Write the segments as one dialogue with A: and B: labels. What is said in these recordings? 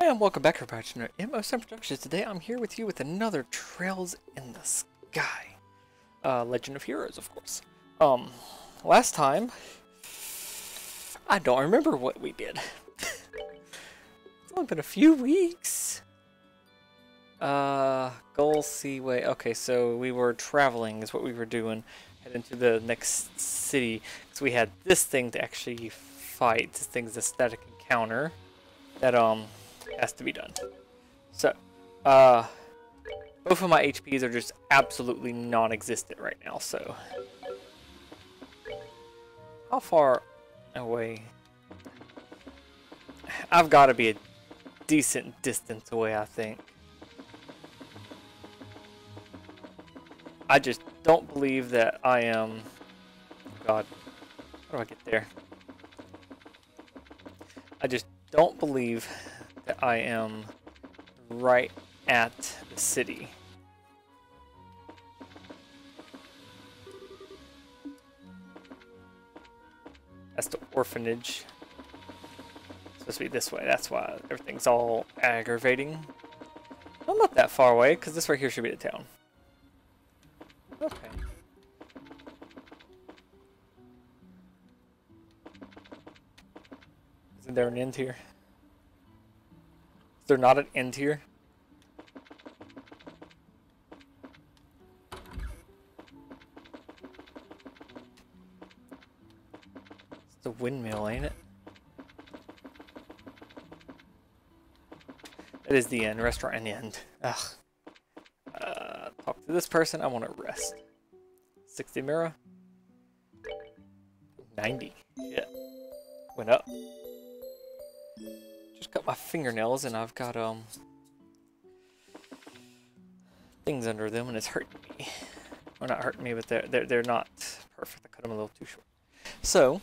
A: And welcome back everybody to another MO7 Productions. Today I'm here with you with another Trails in the Sky. Uh, Legend of Heroes, of course. Um, last time, I don't remember what we did. it's only been a few weeks. Uh, Goal Seaway. Okay, so we were traveling is what we were doing. Heading to the next city. Because we had this thing to actually fight. This thing's a static encounter. That, um, has to be done. So, uh, both of my HPs are just absolutely non-existent right now, so. How far away? I've got to be a decent distance away, I think. I just don't believe that I am... Oh God, how do I get there? I just don't believe I am right at the city. That's the orphanage. It's supposed to be this way, that's why everything's all aggravating. I'm not that far away, because this right here should be the town. Okay. Isn't there an end here? Is there not an end here? It's a windmill, ain't it? It is the end. Restaurant and the end. Ugh. Uh, talk to this person. I want to rest. 60 mira. 90. Shit. Went up. My fingernails and I've got um things under them and it's hurting me. Or not hurting me, but they're they're they're not perfect. I cut them a little too short. So,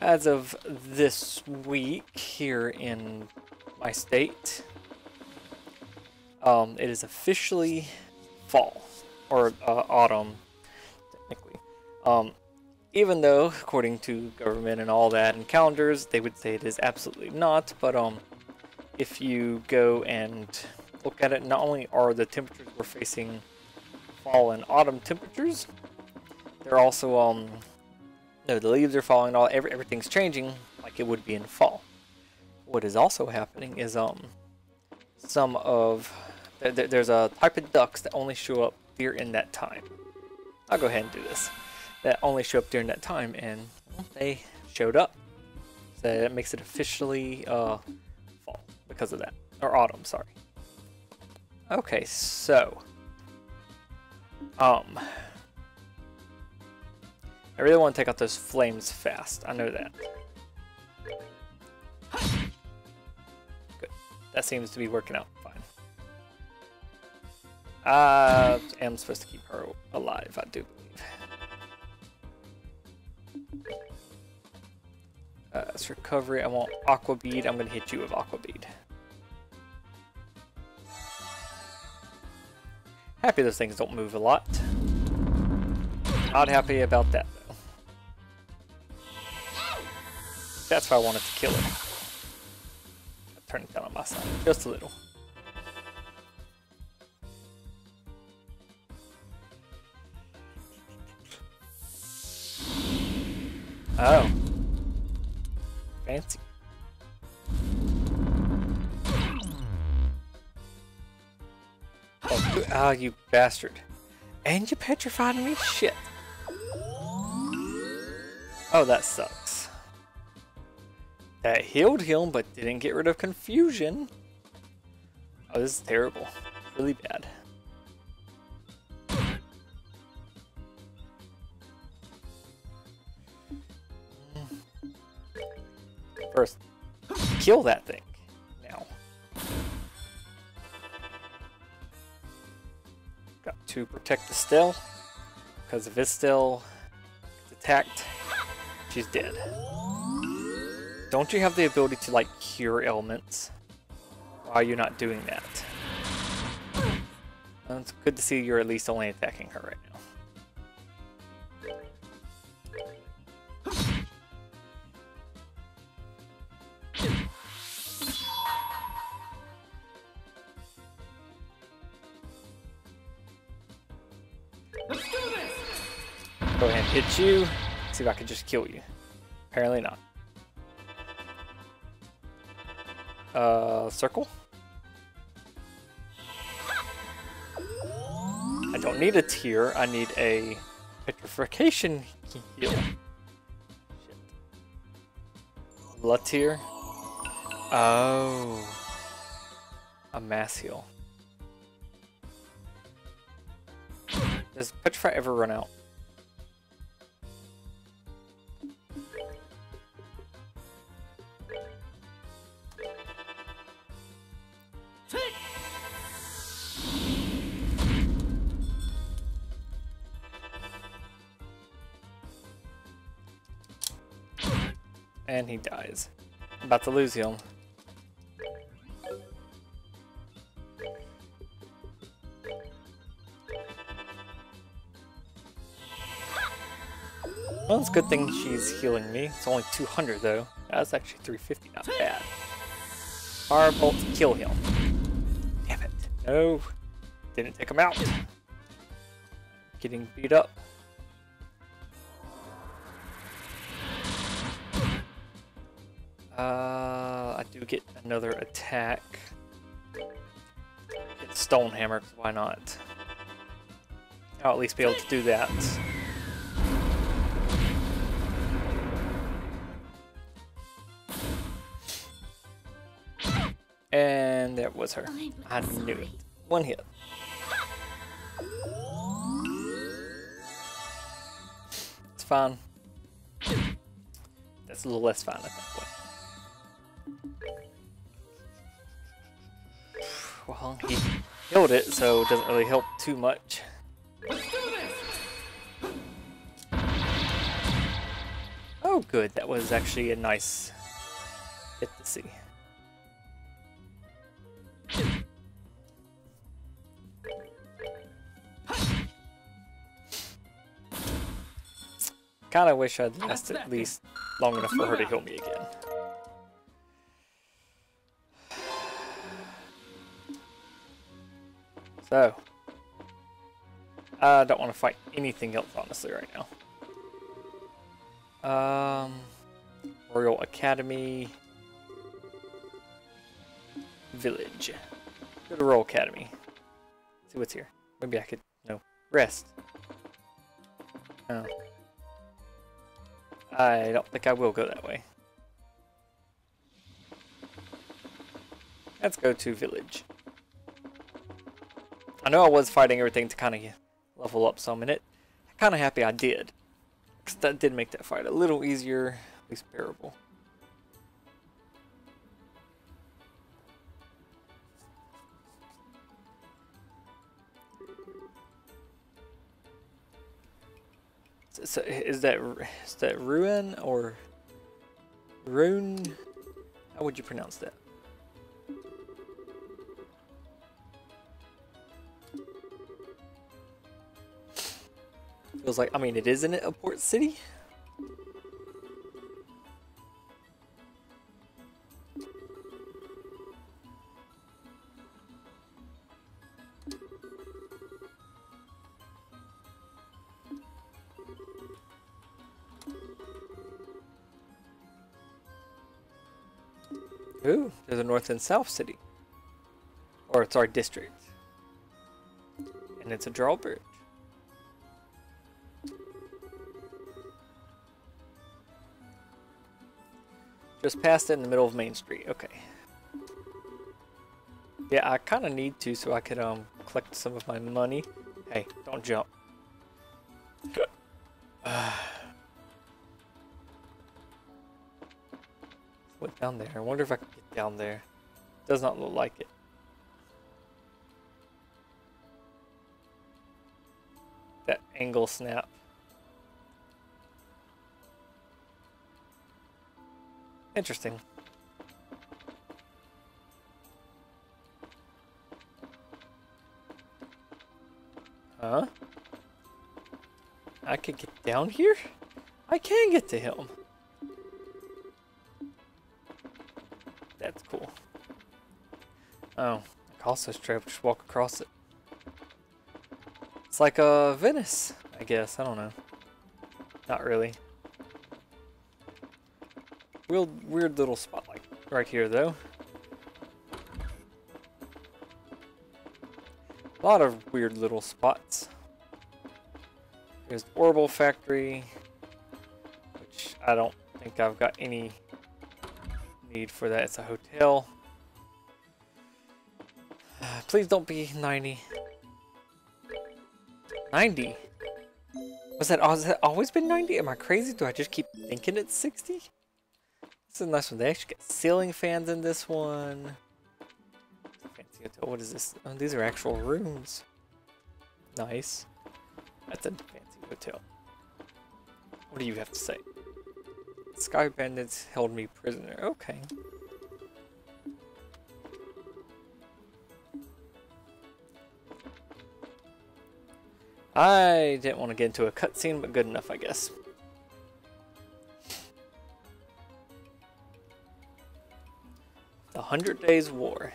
A: as of this week here in my state, um, it is officially fall or uh, autumn, technically. Um, even though, according to government and all that and calendars, they would say it is absolutely not. But um, if you go and look at it, not only are the temperatures we're facing fall and autumn temperatures, they're also um, no, the leaves are falling. All every, everything's changing like it would be in fall. What is also happening is um, some of there, there's a type of ducks that only show up here in that time. I'll go ahead and do this that only show up during that time, and they showed up. So that makes it officially uh, fall because of that. Or autumn, sorry. Okay, so. Um. I really want to take out those flames fast. I know that. Good. That seems to be working out fine. I am supposed to keep her alive, I do Uh, recovery. I want Aqua Bleed. I'm going to hit you with Aqua Bleed. Happy those things don't move a lot. Not happy about that, though. That's why I wanted to kill it. I turned it down on my side. Just a little. Oh. Fancy. Oh, oh, you bastard. And you petrified me? Shit. Oh, that sucks. That healed him, but didn't get rid of confusion. Oh, this is terrible. Really bad. First, kill that thing. Now. Got to protect the still. Because if it's still attacked, she's dead. Don't you have the ability to like cure ailments? Why are you not doing that? Well, it's good to see you're at least only attacking her right now. Hit you. See if I can just kill you. Apparently not. Uh, circle? I don't need a tear, I need a petrification heal. Shit. Latier? Oh. A mass heal. Does Petrify ever run out? He dies. About to lose him. Well, it's a good thing she's healing me. It's only 200 though. That's actually 350, not bad. Firebolt, kill him. Damn it. No. Didn't take him out. Getting beat up. Another attack. Get Stonehammer, why not? I'll at least be able to do that. And there was her. I knew it. One hit. It's fine. That's a little less fine at that point. Well, he killed it, so it doesn't really help too much. Oh good, that was actually a nice hit to see. Kinda wish I'd lasted at least long enough for her to heal me again. So, I don't want to fight anything else, honestly, right now. Um, Royal Academy Village. Go to Royal Academy. see what's here. Maybe I could, no, rest. Oh. I don't think I will go that way. Let's go to Village. I know I was fighting everything to kind of level up some in it. Kind of happy I did. Because that did make that fight a little easier, at least bearable. So is that is that ruin or rune? How would you pronounce that? Like, I mean, it isn't it a port city? Ooh, there's a north and south city. Or, it's our district. And it's a drawbridge. Just passed it in the middle of Main Street. Okay. Yeah, I kind of need to so I could um collect some of my money. Hey, don't jump. Went down there. I wonder if I can get down there. Does not look like it. That angle snap. Interesting. Huh? I could get down here? I can get to him. That's cool. Oh, I also straight just walk across it. It's like a uh, Venice, I guess. I don't know. not really. Weird, weird little spot like right here though. A lot of weird little spots. There's the Orbital Factory, which I don't think I've got any need for that. It's a hotel. Please don't be 90. 90? Was that, oh, has that always been 90? Am I crazy? Do I just keep thinking it's 60? This is a nice one. They actually get ceiling fans in this one. What is this? Oh, these are actual rooms. Nice. That's a fancy hotel. What do you have to say? Sky bandits held me prisoner. Okay. I didn't want to get into a cutscene, but good enough, I guess. The Hundred Days War.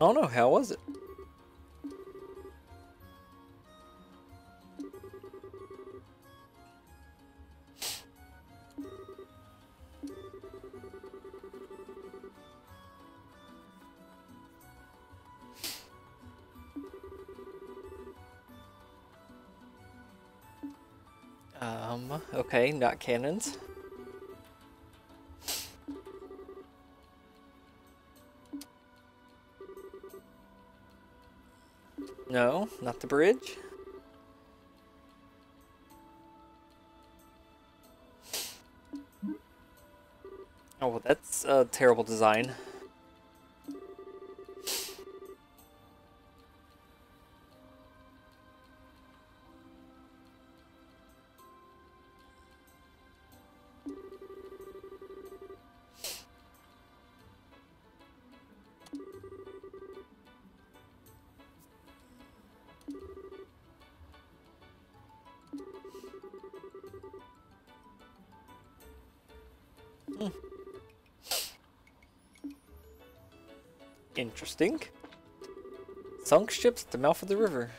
A: I don't know, how was it? Okay, not cannons. No, not the bridge. Oh, well, that's a terrible design. Interesting. Sunk ships at the mouth of the river.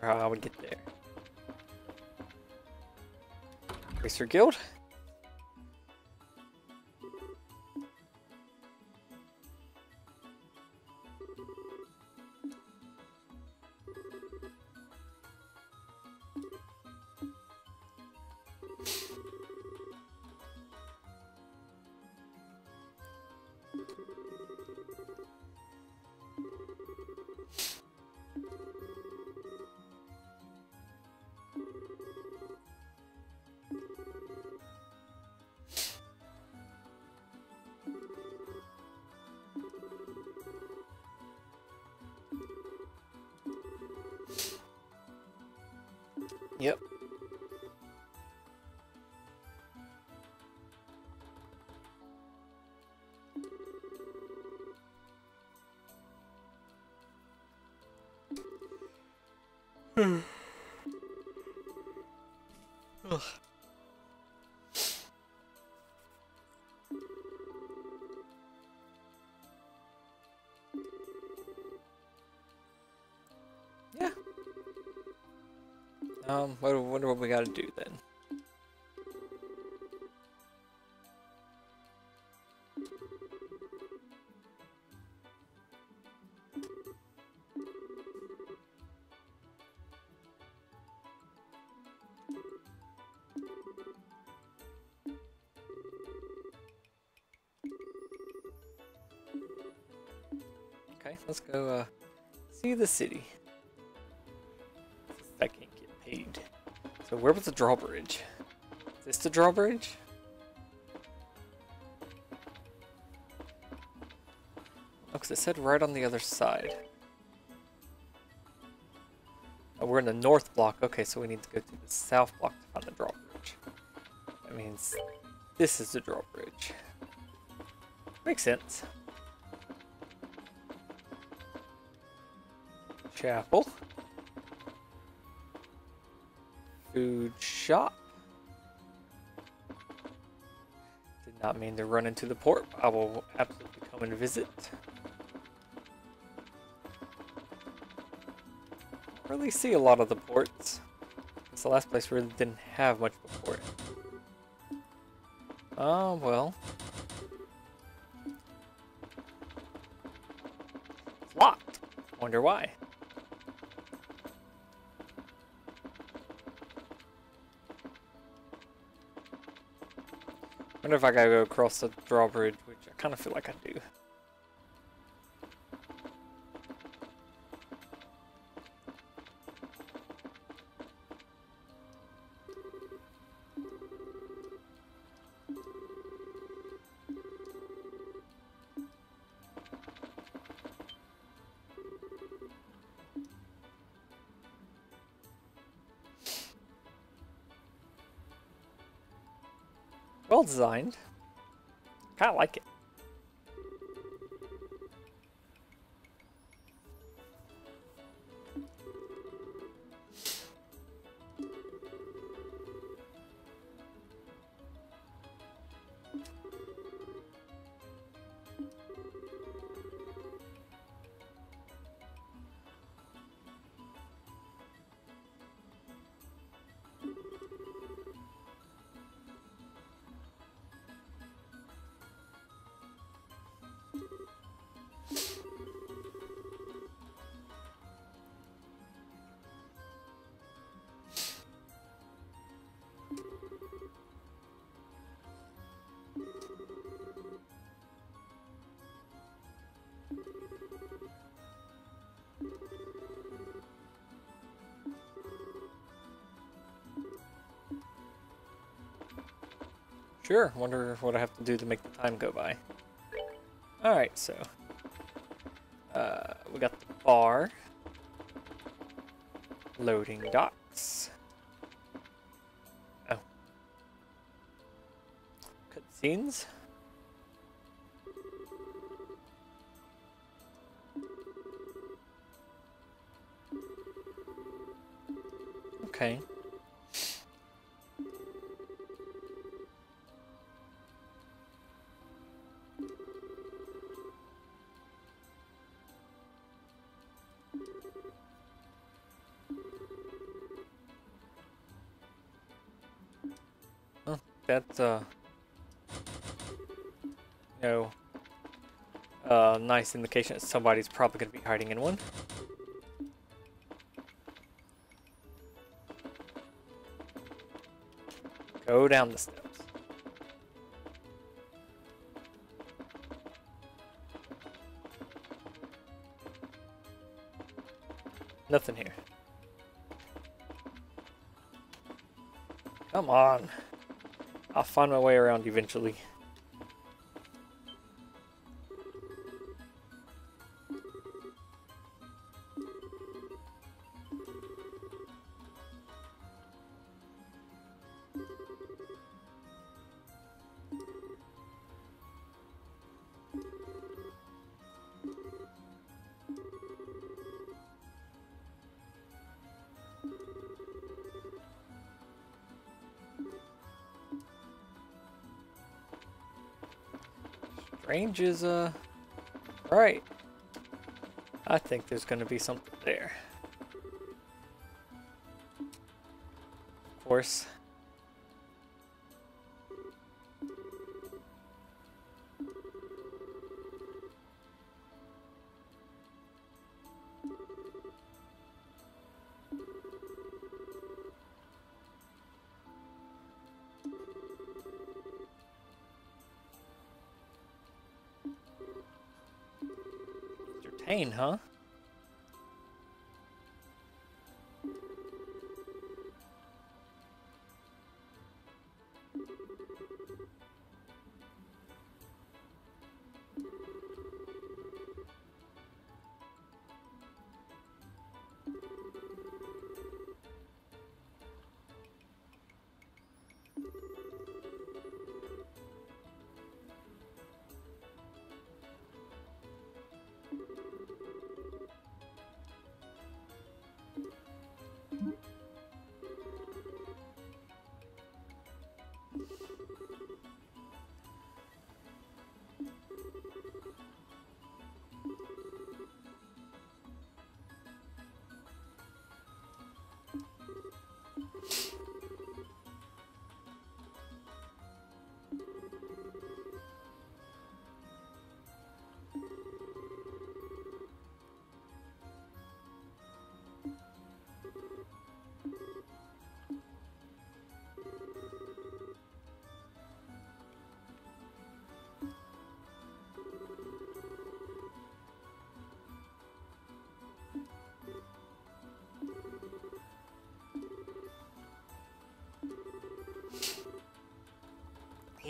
A: How I would get there. Bracer Guild? Ugh. Yeah. Um, what, wonder what we gotta do then. Let's go uh, see the city. I can't get paid. So where was the drawbridge? Is this the drawbridge? Oh, because it said right on the other side. Oh, we're in the north block. Okay, so we need to go to the south block to find the drawbridge. That means this is the drawbridge. Makes sense. Chapel. Food shop. Did not mean to run into the port. I will absolutely come and visit. Really see a lot of the ports. It's the last place we really didn't have much before. Oh, well. It's locked. Wonder why. Wonder if I gotta go across the drawbridge, which I kind of feel like I do. Designed. Kind of like it. Sure, wonder what I have to do to make the time go by. Alright, so. Uh, we got the bar. Loading docks. Oh. Cutscenes. Okay. That's uh, you know, a nice indication that somebody's probably going to be hiding in one. Go down the steps. Nothing here. Come on. I'll find my way around eventually. Range is, uh, right. I think there's gonna be something there. Of course. Entertain, huh?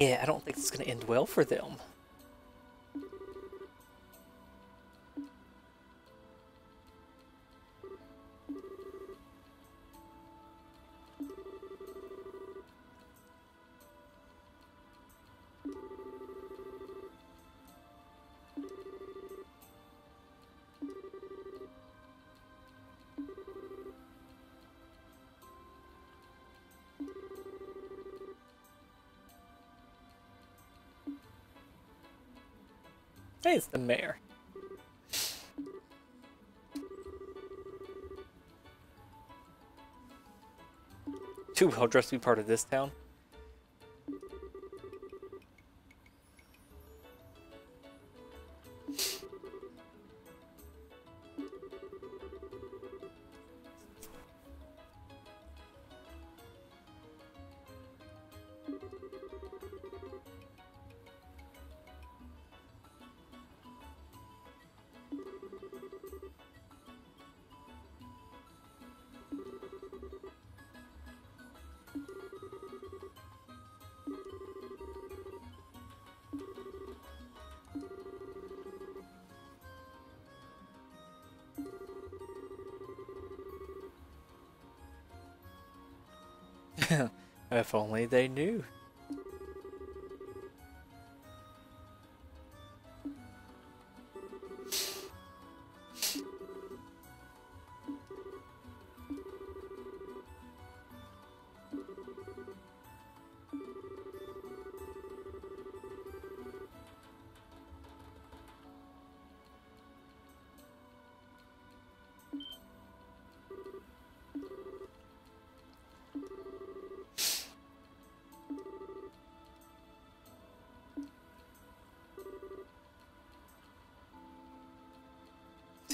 A: Yeah, I don't think it's going to end well for them. Hey, it's the mayor. Too well dressed to be part of this town. if only they knew.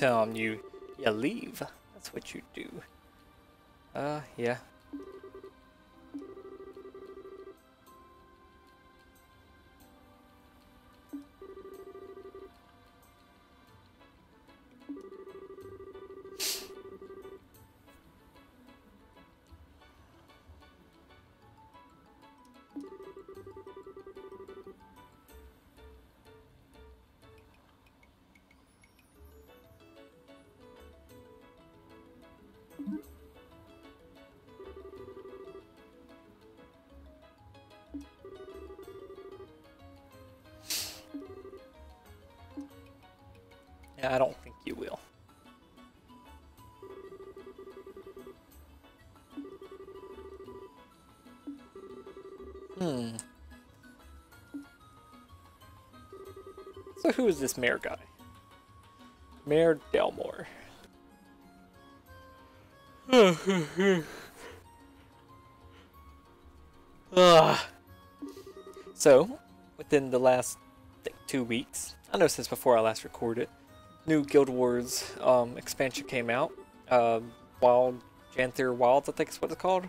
A: Tell them you, you leave. That's what you do. Uh, yeah. Yeah, I don't think you will. Hmm. So who is this mayor guy? Mayor Dalmore. Ah. so, within the last like, two weeks, I know since before I last recorded, new Guild Wars um, expansion came out. Uh, Wild Janthir Wilds, I think is what it's called.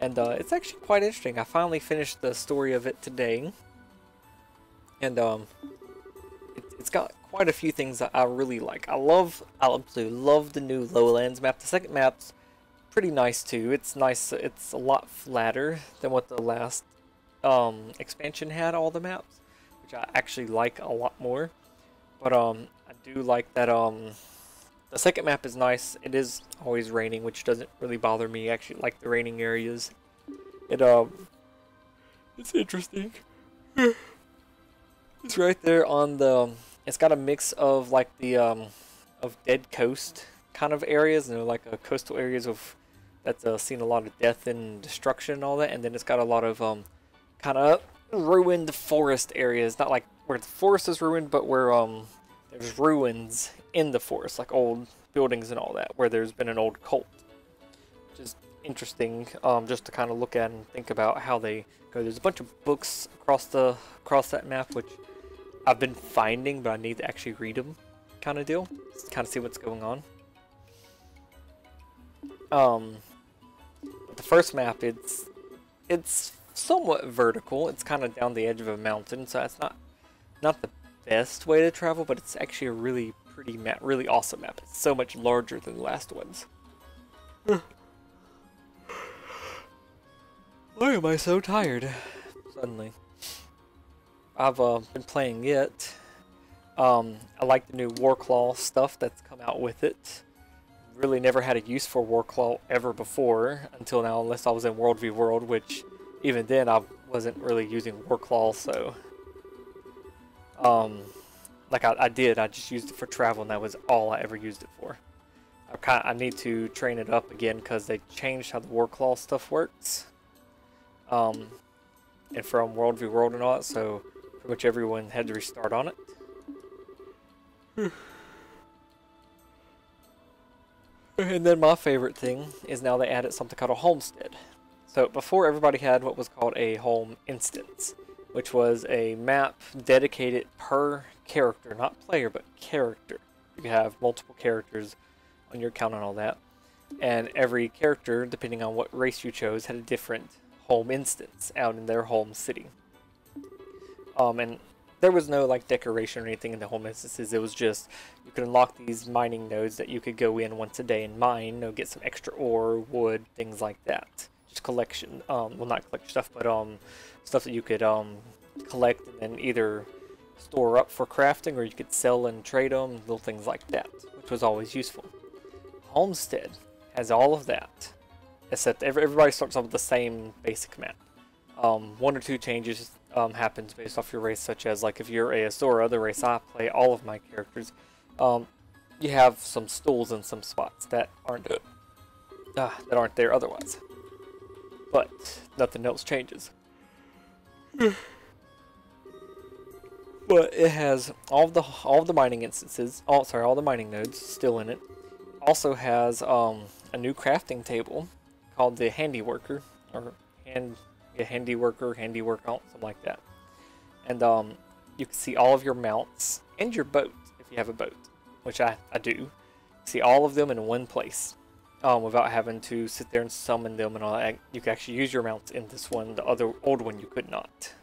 A: And uh, it's actually quite interesting. I finally finished the story of it today. And um, it, has got quite a few things that I really like. I love, I absolutely love the new Lowlands map. The second map's pretty nice too. It's nice, it's a lot flatter than what the last um, expansion had, all the maps. Which I actually like a lot more. But um, do like that um, the second map is nice. It is always raining, which doesn't really bother me. I actually like the raining areas. It um, it's interesting. it's right there on the. Um, it's got a mix of like the um, of dead coast kind of areas, and like uh, coastal areas of that's uh, seen a lot of death and destruction and all that, and then it's got a lot of um, kind of ruined forest areas. Not like where the forest is ruined, but where um there's ruins in the forest, like old buildings and all that, where there's been an old cult. Is interesting, um, just to kind of look at and think about how they go. There's a bunch of books across the across that map, which I've been finding, but I need to actually read them, kind of deal, kind of see what's going on. Um, the first map, it's it's somewhat vertical. It's kind of down the edge of a mountain, so it's not not the best way to travel, but it's actually a really pretty map, really awesome map. It's so much larger than the last ones. Why am I so tired? Suddenly. I've uh, been playing it. Um, I like the new Warclaw stuff that's come out with it. Really never had a use for Warclaw ever before until now, unless I was in World v World, which even then I wasn't really using Warclaw, so... Um, like I, I did, I just used it for travel and that was all I ever used it for. I, kind I need to train it up again because they changed how the Warclaw stuff works. Um, and from World v World and all that, so pretty much everyone had to restart on it. and then my favorite thing is now they added something called a homestead. So before everybody had what was called a home instance, which was a map dedicated per character, not player, but character. You have multiple characters on your account and all that. And every character, depending on what race you chose, had a different home instance out in their home city. Um, and there was no like decoration or anything in the home instances. It was just you could unlock these mining nodes that you could go in once a day and mine, you know, get some extra ore, wood, things like that. Collection, um, well not collect stuff, but um, stuff that you could um collect and then either store up for crafting or you could sell and trade them, little things like that, which was always useful. Homestead has all of that, except everybody starts off with the same basic map. Um, one or two changes um, happens based off your race, such as like if you're a Asura, the race I play, all of my characters, um, you have some stools in some spots that aren't uh, that aren't there otherwise. But nothing else changes. but it has all the all the mining instances. Oh, sorry, all the mining nodes still in it. Also has um, a new crafting table called the Handy Worker or hand a handy worker, handy work out, something like that. And um, you can see all of your mounts and your boat if you have a boat, which I, I do. See all of them in one place um, without having to sit there and summon them and all that. You can actually use your mounts in this one. The other old one you could not.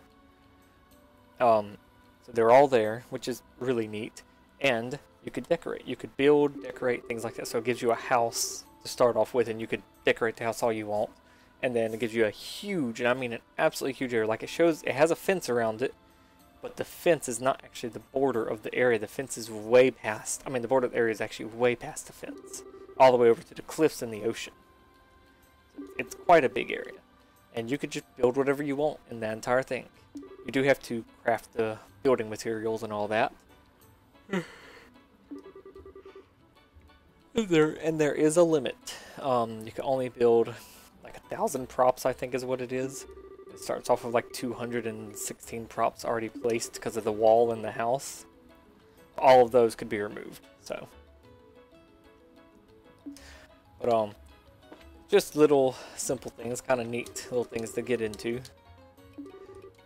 A: Um, so they're all there, which is really neat. And you could decorate. You could build, decorate, things like that. So it gives you a house to start off with, and you could decorate the house all you want and then it gives you a huge, and I mean an absolutely huge area. Like it shows, it has a fence around it, but the fence is not actually the border of the area. The fence is way past, I mean the border of the area is actually way past the fence, all the way over to the cliffs and the ocean. It's quite a big area, and you could just build whatever you want in that entire thing. You do have to craft the building materials and all that. there and there is a limit. Um, you can only build like a thousand props, I think is what it is. It starts off with like 216 props already placed because of the wall in the house. All of those could be removed, so. But, um, just little simple things, kind of neat little things to get into.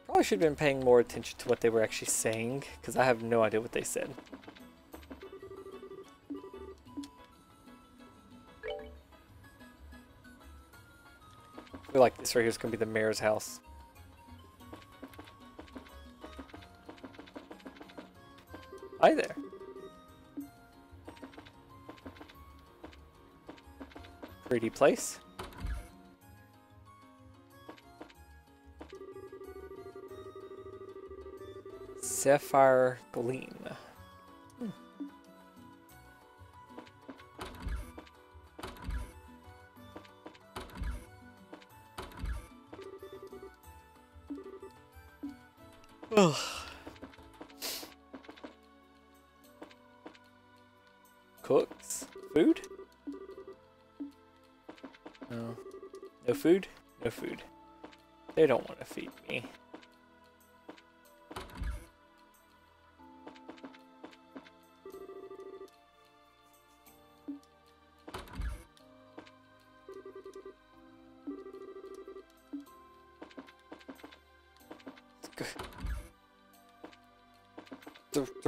A: Probably should have been paying more attention to what they were actually saying, because I have no idea what they said. feel like this right here is going to be the mayor's house. Pretty place. Sapphire Gleam.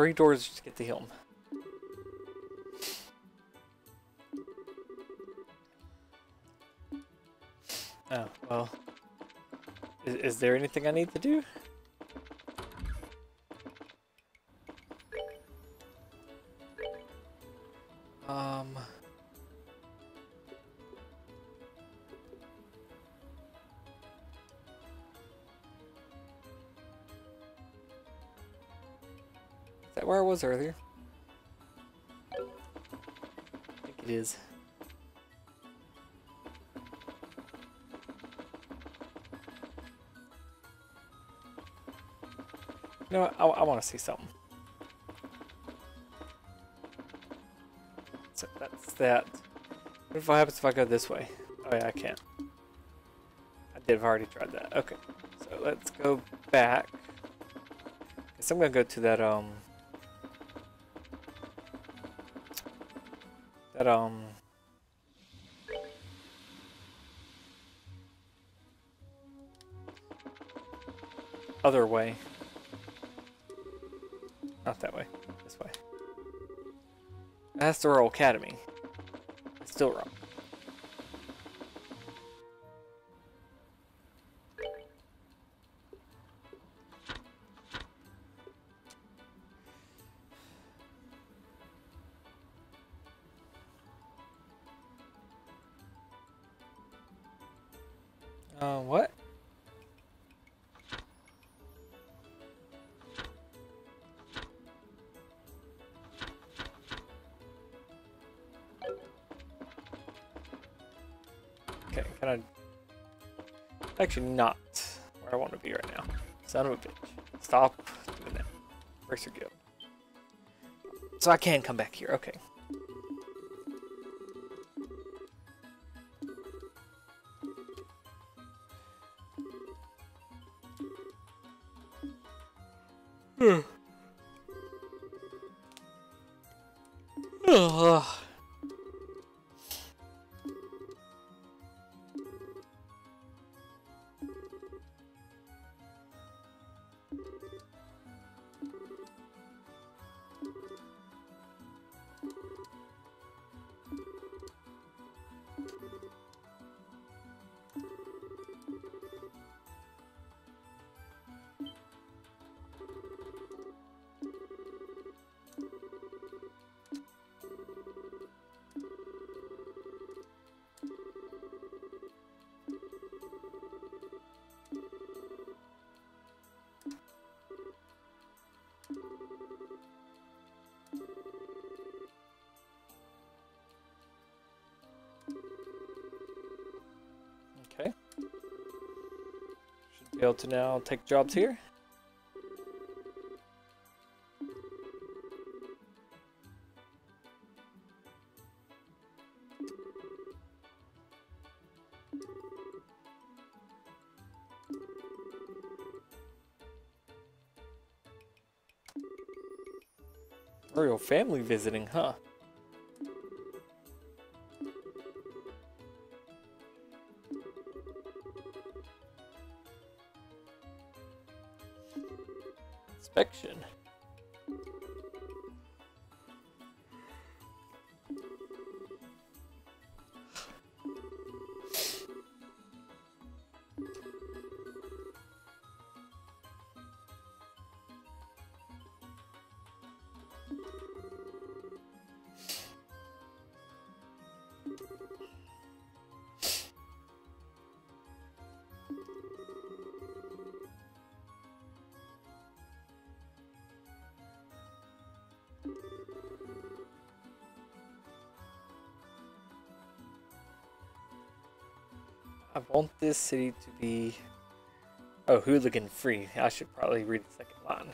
A: Three doors to get to him. Oh, well. Is, is there anything I need to do? Was earlier? I think it is. You know what? I, I want to see something. So that's that. What if what happens if I go this way? Oh yeah, I can't. I did have already tried that. Okay. So let's go back. Guess I'm gonna go to that um um other way. Not that way. This way. That's the Royal Academy. It's still wrong. Uh, what? Okay, can I... Actually not where I want to be right now. Son of a bitch. Stop doing that. Your guild? So I can come back here, okay. Be able to now take jobs here. Royal family visiting, huh? I want this city to be oh hooligan free. I should probably read the second line.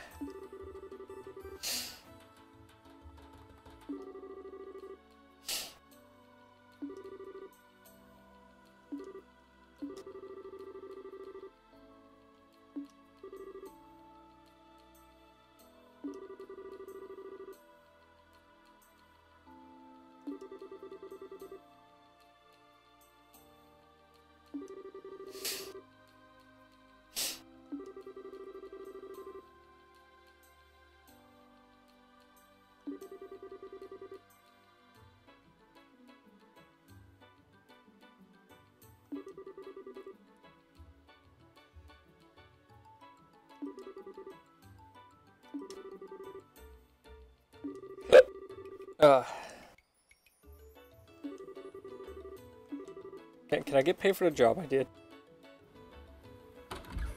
A: Can I get paid for the job I did?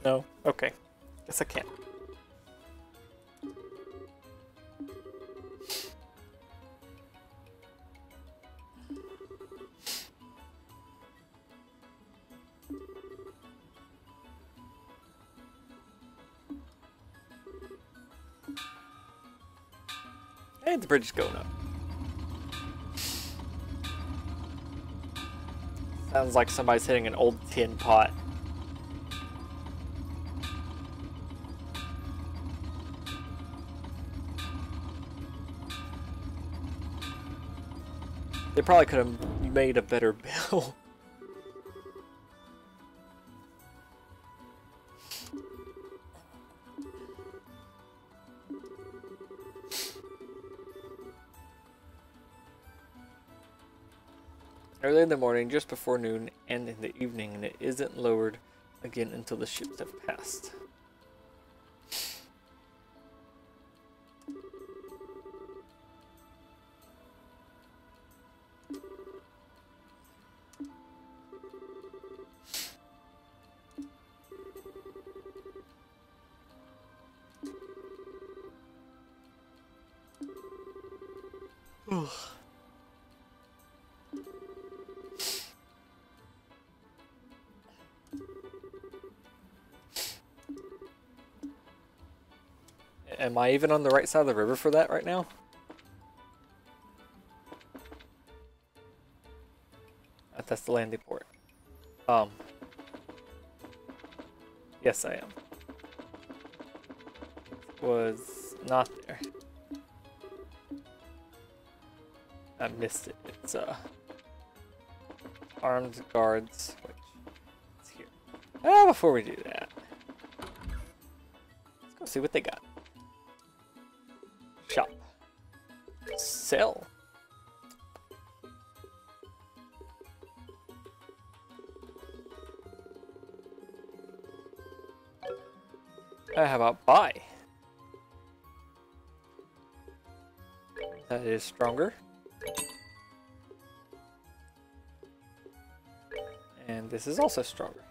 A: No? Okay. Guess I can't. And the bridge is going up. Sounds like somebody's hitting an old tin pot. They probably could have made a better bill. Early in the morning, just before noon, and in the evening, and it isn't lowered again until the ships have passed. Am I even on the right side of the river for that right now? Uh, That's the landing port. Um. Yes, I am. Was not there. I missed it. It's uh armed guards, which is here. Ah, before we do that, let's go see what they got. Sell. Uh, how about buy? That is stronger. And this is also stronger.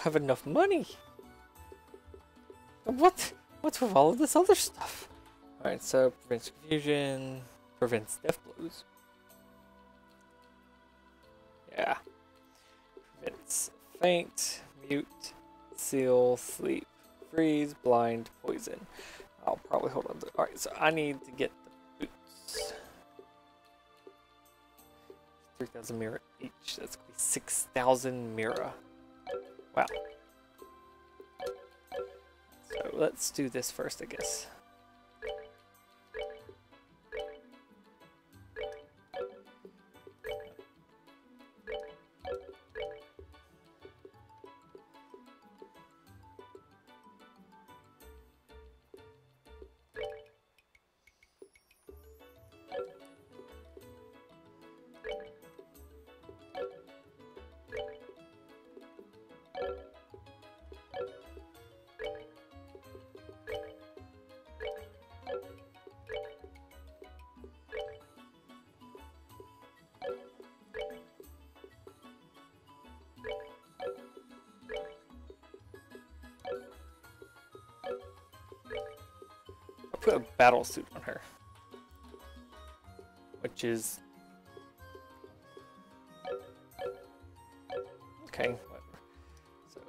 A: Have enough money. What? What's with all of this other stuff? Alright, so prevents confusion, prevents death blows. Yeah. Prevents faint, mute, seal, sleep, freeze, blind, poison. I'll probably hold on to Alright, so I need to get the boots. 3,000 mira each. That's gonna be 6,000 mira. Wow. So let's do this first, I guess. Battle suit on her. Which is... Okay. So,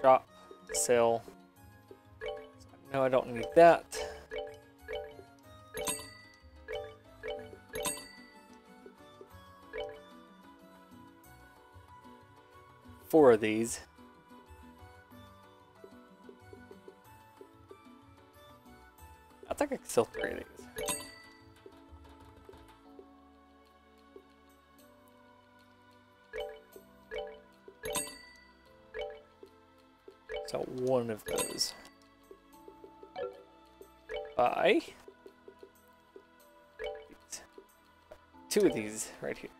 A: shop, sell. No, I don't need that. Four of these. Think I can sell three these. So one of those. Buy. Two of these right here.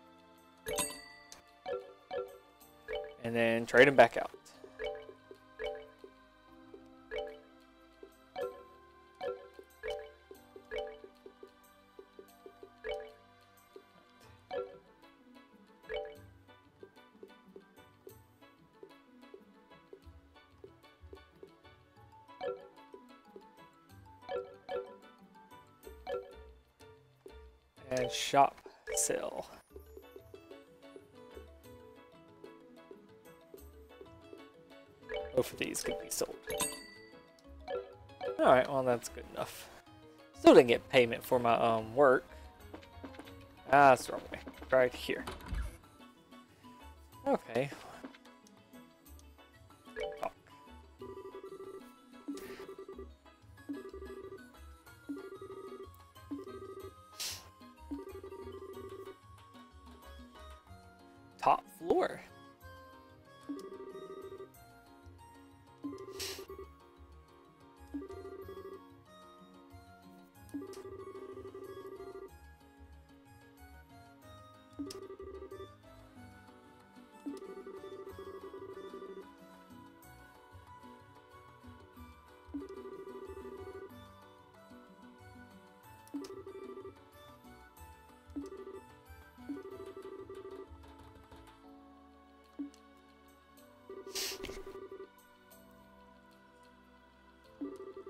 A: And then trade them back out. Didn't get payment for my um work. Ah, that's the wrong way. Right here. Okay. Talk. Top floor.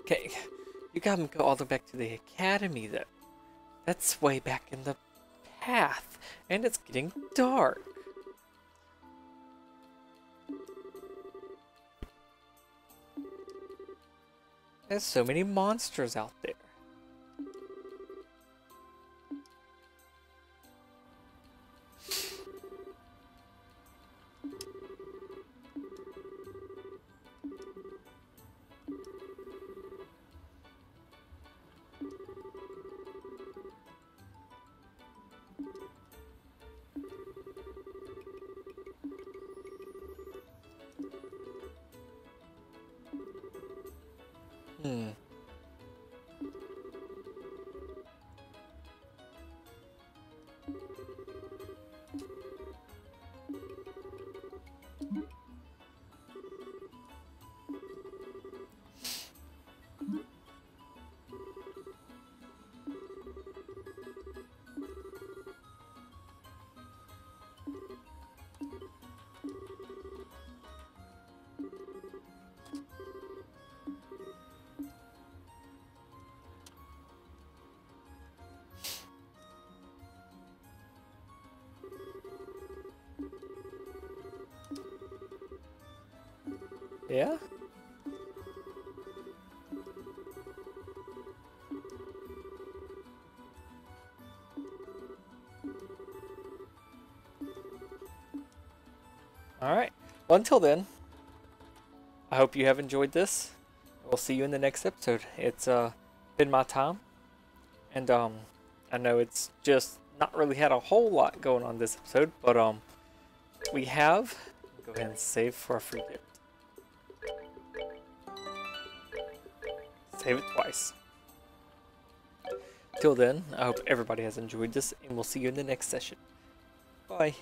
A: Okay, you gotta go all the way back to the academy though. That's way back in the path, and it's getting dark. There's so many monsters out there. Yeah? Alright. Well, until then, I hope you have enjoyed this. We'll see you in the next episode. It's uh, been my time. And um, I know it's just not really had a whole lot going on this episode, but um, we have. Go ahead and save for a free gift. Save it twice. Till then, I hope everybody has enjoyed this, and we'll see you in the next session. Bye.